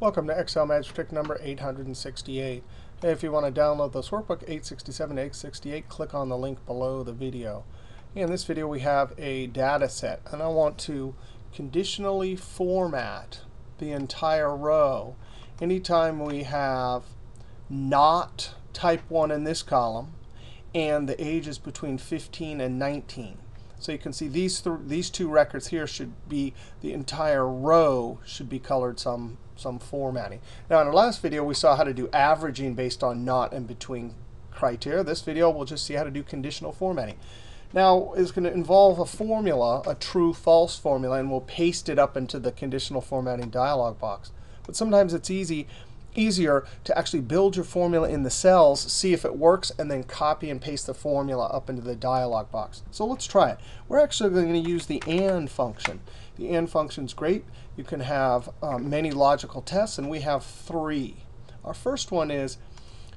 Welcome to Excel Magic Trick number 868. Hey, if you want to download this workbook 867 to 868, click on the link below the video. In this video, we have a data set, and I want to conditionally format the entire row anytime we have not type 1 in this column and the age is between 15 and 19. So you can see these, th these two records here should be, the entire row should be colored some some formatting. Now, in our last video, we saw how to do averaging based on not and between criteria. This video, we'll just see how to do conditional formatting. Now, it's going to involve a formula, a true-false formula, and we'll paste it up into the conditional formatting dialog box. But sometimes it's easy, easier to actually build your formula in the cells, see if it works, and then copy and paste the formula up into the dialog box. So let's try it. We're actually going to use the AND function. The AND function is great. You can have um, many logical tests, and we have three. Our first one is,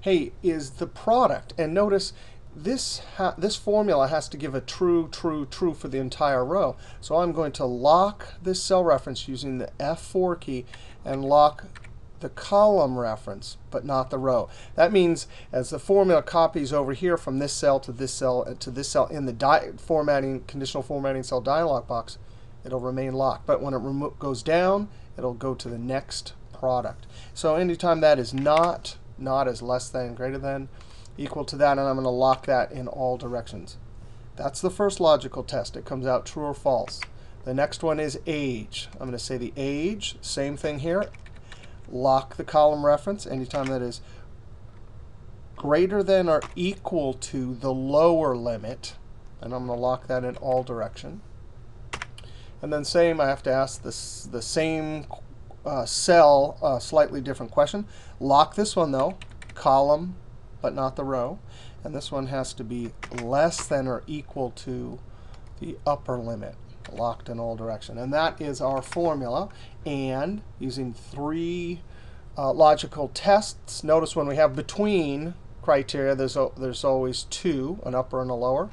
hey, is the product. And notice this, this formula has to give a true, true, true for the entire row. So I'm going to lock this cell reference using the F4 key and lock the column reference, but not the row. That means as the formula copies over here from this cell to this cell uh, to this cell in the formatting conditional formatting cell dialog box, it'll remain locked. But when it goes down, it'll go to the next product. So anytime that is not, not is less than, greater than, equal to that, and I'm going to lock that in all directions. That's the first logical test. It comes out true or false. The next one is age. I'm going to say the age, same thing here. Lock the column reference anytime that is greater than or equal to the lower limit. And I'm going to lock that in all direction. And then same, I have to ask this, the same uh, cell, uh, slightly different question. Lock this one, though, column, but not the row. And this one has to be less than or equal to the upper limit, locked in all direction. And that is our formula. And using three uh, logical tests, notice when we have between criteria, there's, there's always two, an upper and a lower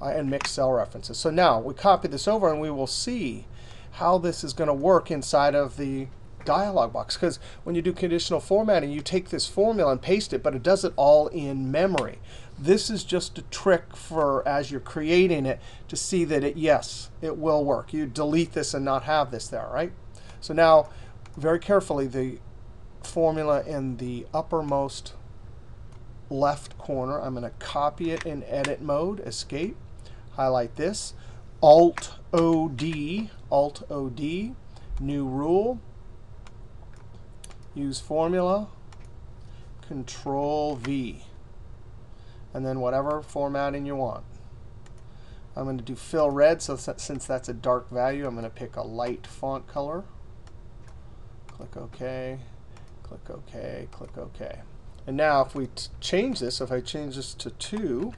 uh, and mixed cell references. So now we copy this over, and we will see how this is going to work inside of the dialog box. Because when you do conditional formatting, you take this formula and paste it, but it does it all in memory. This is just a trick for as you're creating it to see that it, yes, it will work. You delete this and not have this there, right? So now, very carefully, the formula in the uppermost left corner, I'm going to copy it in edit mode, escape highlight this. Alt OD, Alt OD, new rule. Use formula, Control V. And then whatever formatting you want. I'm going to do fill red, so since that's a dark value, I'm going to pick a light font color. Click OK, click OK, click OK. And now if we change this, if I change this to 2,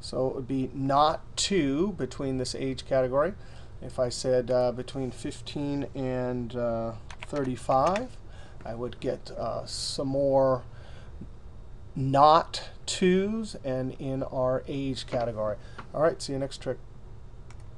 so it would be not 2 between this age category. If I said uh, between 15 and uh, 35, I would get uh, some more not 2s and in our age category. All right, see you next trick.